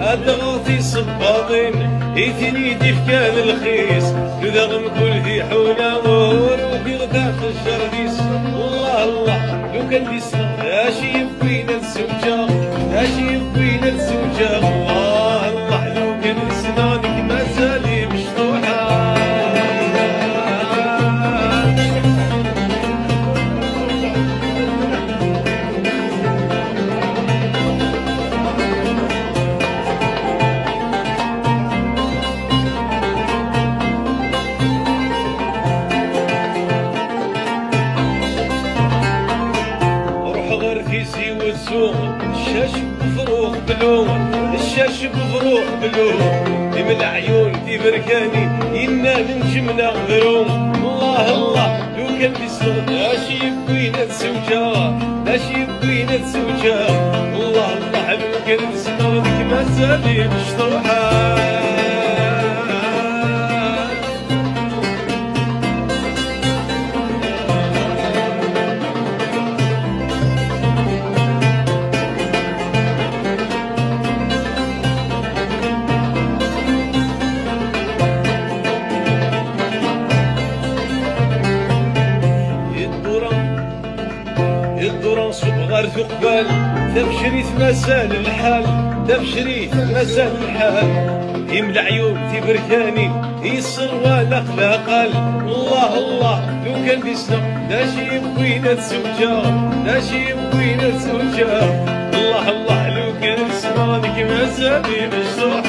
غادغوتي صباطين ايتني ديف كان الخيس كذا كل ذي حونا وروحي غدا في الجرديس الله الله لو كان لي صغر اشي يبقينا الزوجة اشي كيسي والسوق الشاش بفروخ بلوم الشاش بفروخ بلوم دي من العيون دي بركاني إنا من جمنا غروم الله الله لو كان بيصغر اشي يبقينا تسوجا اشي يبقينا تسوجا الله الله لو كان بيصغر ديك ما مشطوحة الدورة صغار ثقبال تبشريت مازال الحال تبشريت مازال الحال. يملى عيون تبركاني يصر ولا قال الله الله لو كان بيسنا لا شي يبغينا تزوجا لا شي يبغينا تزوجا الله الله لو كان سمانك مازال مفتوحه